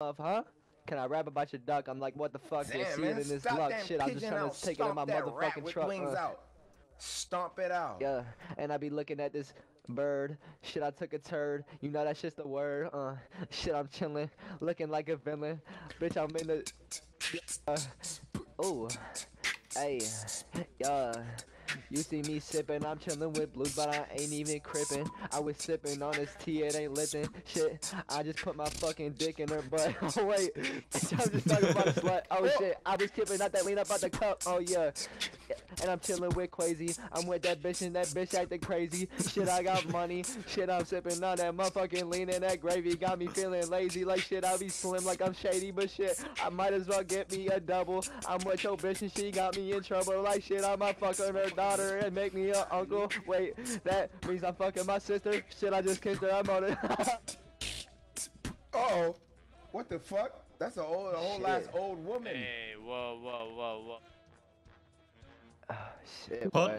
Love, huh? Can I rap about your duck? I'm like, what the fuck? Damn, see man, it in this luck. Shit, I'm just trying to take it in my Stomp that rat motherfucking truck. wings uh. out. Stomp it out. Yeah, and I be looking at this bird. Shit, I took a turd. You know that's just the word. Uh, shit, I'm chilling, looking like a villain. Bitch, I'm in the. Uh, oh, hey, yeah. You see me sipping, I'm chilling with blues, but I ain't even crippin'. I was sipping on this tea, it ain't lifting. Shit, I just put my fucking dick in her butt. Oh wait, bitch, I'm just talking about a slut. Oh shit, I was kipping out that lean up out the cup. Oh yeah, and I'm chilling with crazy. I'm with that bitch and that bitch acting crazy. Shit, I got money. Shit, I'm sipping on that motherfucking lean and that gravy. Got me feeling lazy. Like shit, I be slim like I'm shady, but shit, I might as well get me a double. I'm with your bitch and she got me in trouble. Like shit, I might fuck on her daughter and make me a uncle. Wait, that means I'm fucking my sister. Shit, I just kissed her. I'm on it. Uh oh. What the fuck? That's a old, a whole ass Shit. old woman. Hey, whoa, whoa, whoa, whoa. shit, What? boy.